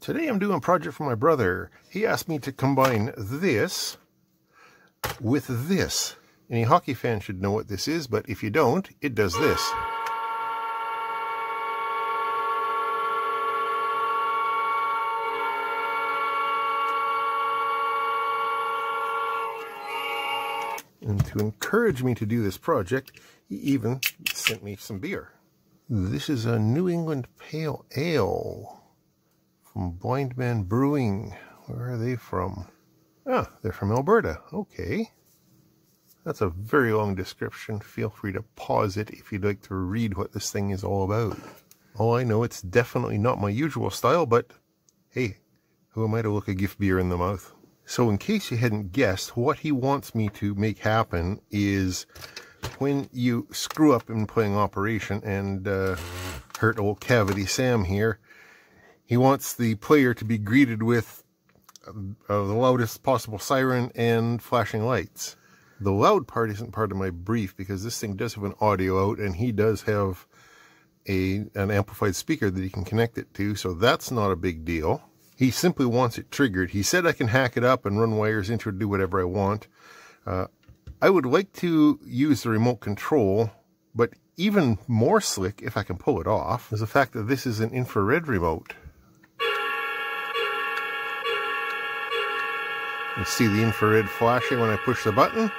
Today I'm doing a project for my brother. He asked me to combine this with this. Any hockey fan should know what this is, but if you don't, it does this. And to encourage me to do this project, he even sent me some beer. This is a New England Pale Ale from Blindman Brewing. Where are they from? Ah, they're from Alberta. Okay. That's a very long description. Feel free to pause it if you'd like to read what this thing is all about. Oh, I know it's definitely not my usual style, but hey, who am I to look a gift beer in the mouth? So in case you hadn't guessed, what he wants me to make happen is when you screw up in playing Operation and uh, hurt old Cavity Sam here, he wants the player to be greeted with uh, the loudest possible siren and flashing lights. The loud part isn't part of my brief because this thing does have an audio out and he does have a an amplified speaker that he can connect it to, so that's not a big deal. He simply wants it triggered. He said I can hack it up and run wires into it, do whatever I want. Uh, I would like to use the remote control, but even more slick, if I can pull it off, is the fact that this is an infrared remote. You see the infrared flashing when I push the button.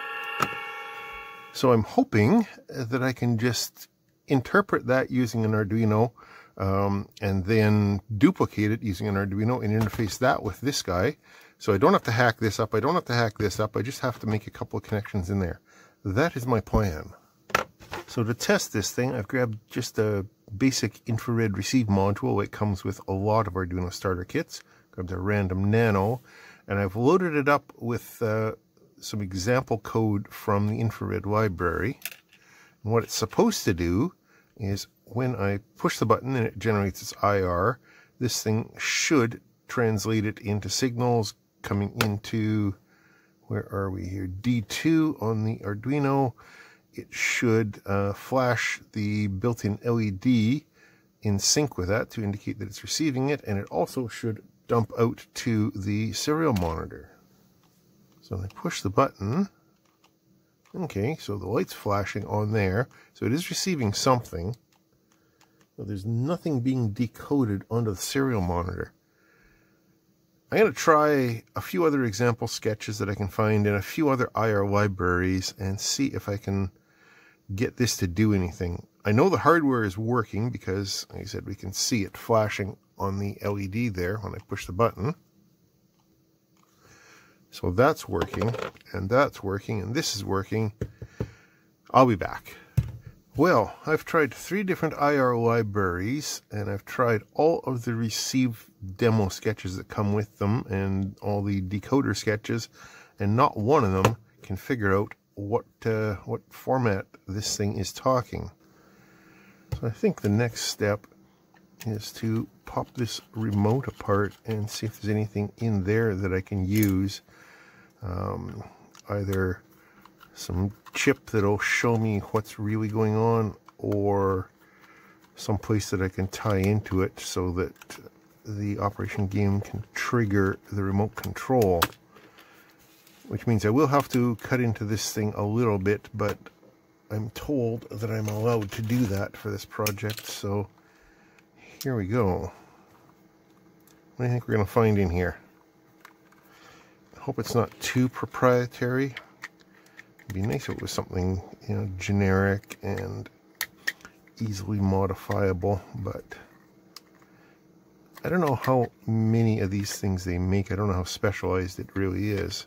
So I'm hoping that I can just interpret that using an Arduino um, and then duplicate it using an Arduino and interface that with this guy. So I don't have to hack this up. I don't have to hack this up. I just have to make a couple of connections in there. That is my plan. So to test this thing, I've grabbed just a basic infrared receive module. It comes with a lot of Arduino starter kits. Grabbed a random nano, and I've loaded it up with uh, some example code from the infrared library. And what it's supposed to do is when I push the button and it generates its IR, this thing should translate it into signals coming into, where are we here, D2 on the Arduino. It should uh, flash the built-in LED in sync with that to indicate that it's receiving it, and it also should dump out to the serial monitor. So I push the button. Okay, so the light's flashing on there. So it is receiving something. But there's nothing being decoded onto the serial monitor. I'm going to try a few other example sketches that I can find in a few other IR libraries and see if I can get this to do anything. I know the hardware is working because, like I said, we can see it flashing on the LED there when I push the button. So that's working, and that's working, and this is working. I'll be back. Well, I've tried three different IR libraries, and I've tried all of the receive demo sketches that come with them, and all the decoder sketches, and not one of them can figure out what uh, what format this thing is talking. So I think the next step is to pop this remote apart and see if there's anything in there that I can use. Um, either some chip that'll show me what's really going on or some place that I can tie into it so that the operation game can trigger the remote control which means I will have to cut into this thing a little bit but I'm told that I'm allowed to do that for this project so here we go what do you think we're going to find in here I hope it's not too proprietary It'd be nice if it was something, you know, generic and easily modifiable, but I don't know how many of these things they make. I don't know how specialized it really is.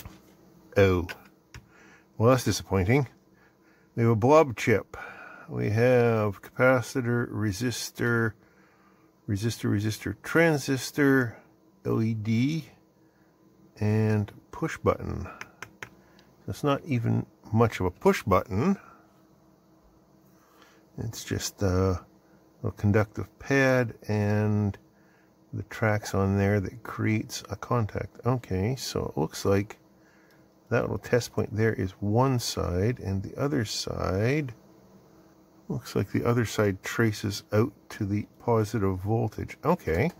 Oh. Well, that's disappointing. We have a blob chip. We have capacitor, resistor, resistor, resistor, transistor, LED, and push button. It's not even much of a push button. It's just a, a conductive pad and the tracks on there that creates a contact. Okay, so it looks like that little test point there is one side and the other side looks like the other side traces out to the positive voltage. Okay.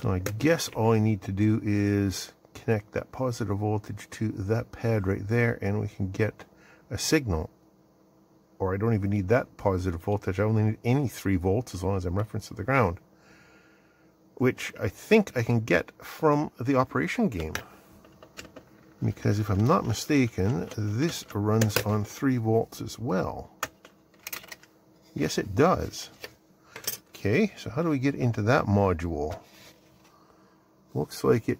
So I guess all I need to do is connect that positive voltage to that pad right there and we can get a signal. Or I don't even need that positive voltage. I only need any 3 volts as long as I'm referenced to the ground. Which I think I can get from the operation game. Because if I'm not mistaken, this runs on 3 volts as well. Yes, it does. Okay, so how do we get into that module? Looks like it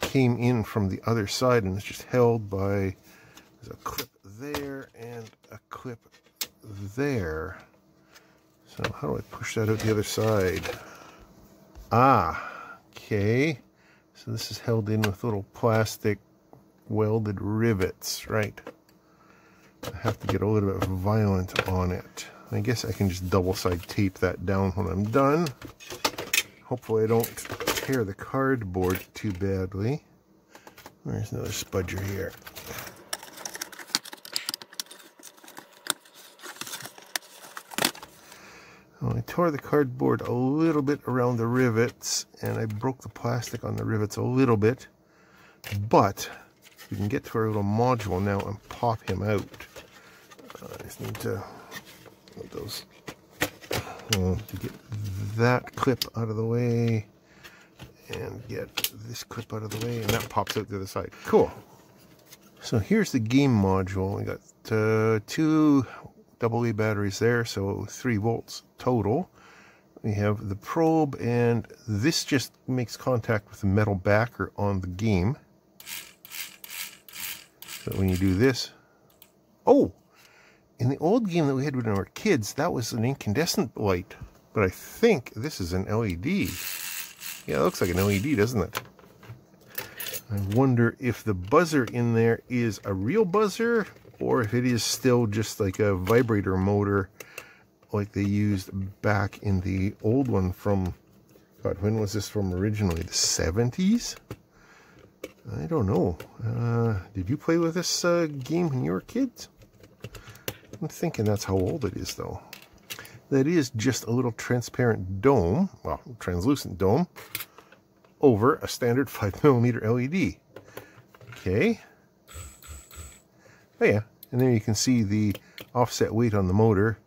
came in from the other side and it's just held by there's a clip there and a clip there. So how do I push that out the other side? Ah, okay. So this is held in with little plastic welded rivets, right? I have to get a little bit violent on it. I guess I can just double side tape that down when I'm done. Hopefully I don't tear the cardboard too badly. There's another spudger here. I tore the cardboard a little bit around the rivets and I broke the plastic on the rivets a little bit but we can get to our little module now and pop him out. I just need to those uh, to get that clip out of the way and get this clip out of the way and that pops out the other side. Cool. So here's the game module. We got uh, two AA batteries there, so 3 volts total. We have the probe and this just makes contact with the metal backer on the game. So when you do this, oh, in the old game that we had when we were kids, that was an incandescent light. But I think this is an LED. Yeah, it looks like an LED, doesn't it? I wonder if the buzzer in there is a real buzzer or if it is still just like a vibrator motor like they used back in the old one from, God, when was this from originally? The 70s? I don't know. Uh, did you play with this uh, game when you were kids? I'm thinking that's how old it is, though. That is just a little transparent dome, well, translucent dome, over a standard 5mm LED. Okay. Oh yeah, and then you can see the offset weight on the motor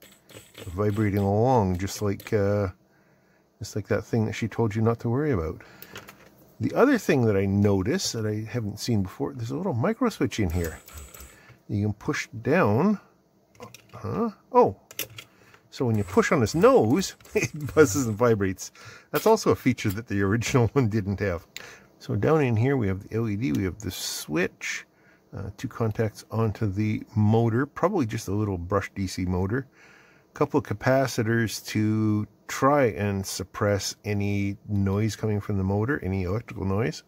vibrating along, just like uh, just like that thing that she told you not to worry about. The other thing that I notice that I haven't seen before, there's a little micro switch in here. You can push down Huh? Oh. So when you push on his nose, it buzzes and vibrates. That's also a feature that the original one didn't have. So down in here we have the LED, we have the switch, uh, two contacts onto the motor, probably just a little brush DC motor, a couple of capacitors to try and suppress any noise coming from the motor, any electrical noise.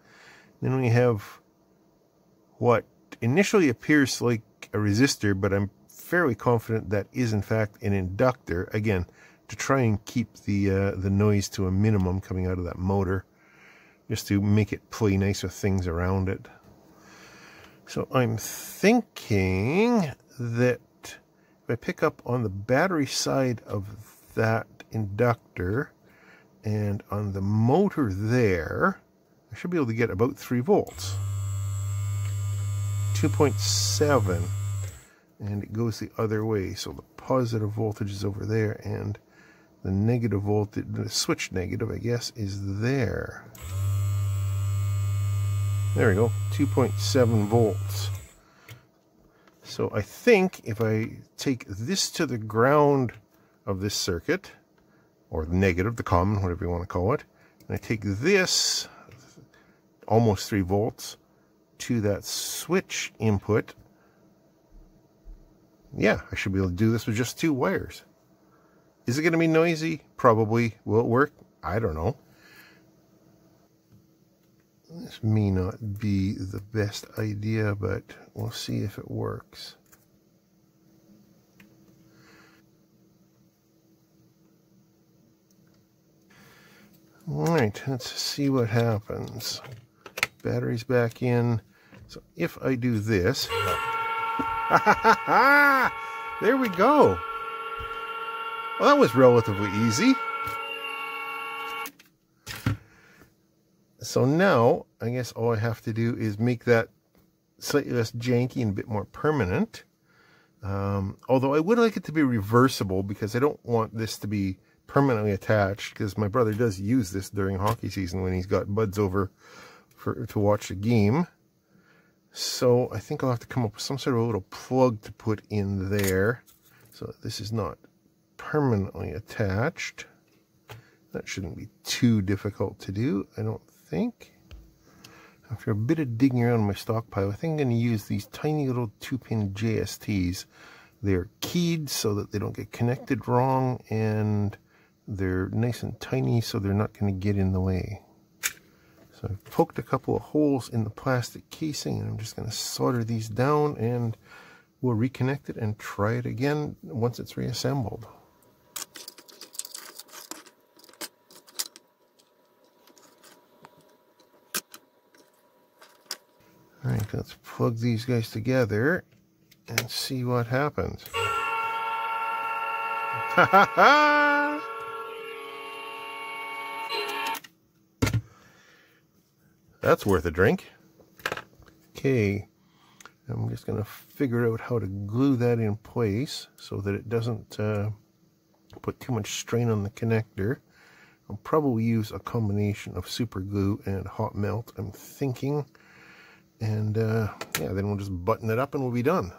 Then we have what initially appears like a resistor, but I'm fairly confident that is in fact an inductor. Again, to try and keep the uh, the noise to a minimum coming out of that motor, just to make it play nice with things around it. So I'm thinking that if I pick up on the battery side of that inductor and on the motor there, I should be able to get about 3 volts. 2.7 and it goes the other way. So the positive voltage is over there and the negative voltage, the switch negative, I guess, is there. There we go, 2.7 volts. So I think if I take this to the ground of this circuit, or the negative, the common, whatever you want to call it, and I take this, almost 3 volts, to that switch input, yeah, I should be able to do this with just two wires. Is it going to be noisy? Probably. Will it work? I don't know. This may not be the best idea, but we'll see if it works. Alright, let's see what happens. Battery's back in. So if I do this... there we go. Well, that was relatively easy. So now, I guess all I have to do is make that slightly less janky and a bit more permanent. Um, although I would like it to be reversible because I don't want this to be permanently attached because my brother does use this during hockey season when he's got buds over for to watch a game. So I think I'll have to come up with some sort of a little plug to put in there so this is not permanently attached. That shouldn't be too difficult to do, I don't think. After a bit of digging around my stockpile, I think I'm going to use these tiny little two-pin JSTs. They're keyed so that they don't get connected wrong, and they're nice and tiny so they're not going to get in the way. So I've poked a couple of holes in the plastic casing, and I'm just going to solder these down, and we'll reconnect it and try it again once it's reassembled. Alright, let's plug these guys together and see what happens. Ha ha ha! That's worth a drink. Okay, I'm just going to figure out how to glue that in place so that it doesn't uh, put too much strain on the connector. I'll probably use a combination of super glue and hot melt, I'm thinking. And uh, yeah, then we'll just button it up and we'll be done.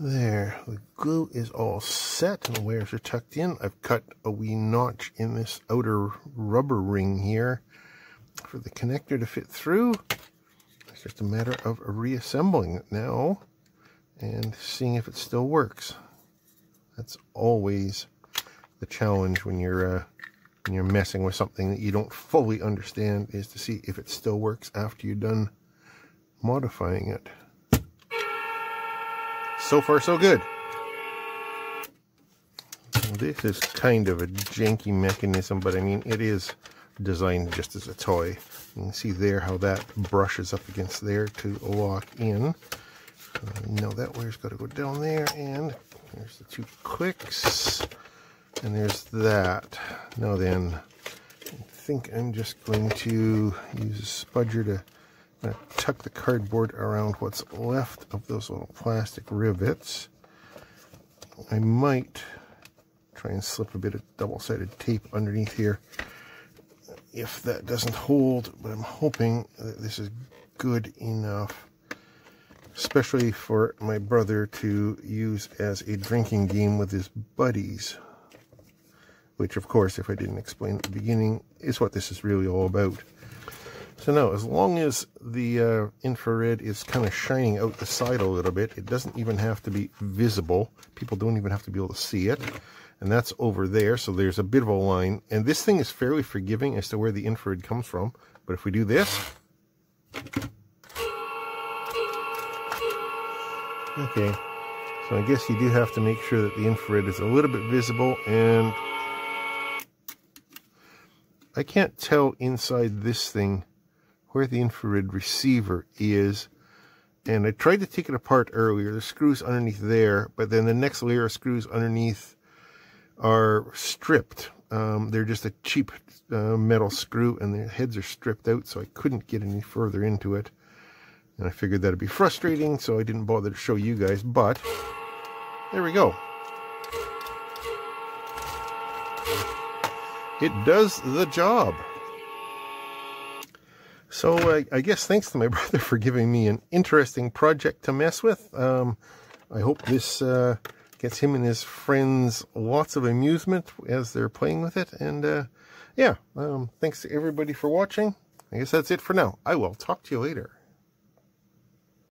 There, the glue is all set and the wires are tucked in. I've cut a wee notch in this outer rubber ring here for the connector to fit through. It's just a matter of reassembling it now and seeing if it still works. That's always the challenge when you're uh, when you're messing with something that you don't fully understand is to see if it still works after you're done modifying it. So far, so good. This is kind of a janky mechanism, but I mean, it is designed just as a toy. You can see there how that brushes up against there to lock in. Uh, now that wire's got to go down there, and there's the two clicks. And there's that. Now then, I think I'm just going to use a spudger to tuck the cardboard around what's left of those little plastic rivets. I might try and slip a bit of double-sided tape underneath here if that doesn't hold, but I'm hoping that this is good enough, especially for my brother to use as a drinking game with his buddies which of course, if I didn't explain at the beginning, is what this is really all about. So now, as long as the uh, infrared is kind of shining out the side a little bit, it doesn't even have to be visible. People don't even have to be able to see it. And that's over there, so there's a bit of a line. And this thing is fairly forgiving as to where the infrared comes from. But if we do this... Okay, so I guess you do have to make sure that the infrared is a little bit visible and I can't tell inside this thing where the infrared receiver is. And I tried to take it apart earlier. The screws underneath there, but then the next layer of screws underneath are stripped. Um, they're just a cheap uh, metal screw and the heads are stripped out, so I couldn't get any further into it. And I figured that'd be frustrating, so I didn't bother to show you guys, but there we go. it does the job. So uh, I guess thanks to my brother for giving me an interesting project to mess with. Um, I hope this uh, gets him and his friends lots of amusement as they're playing with it. And uh, yeah, um, thanks to everybody for watching. I guess that's it for now. I will talk to you later.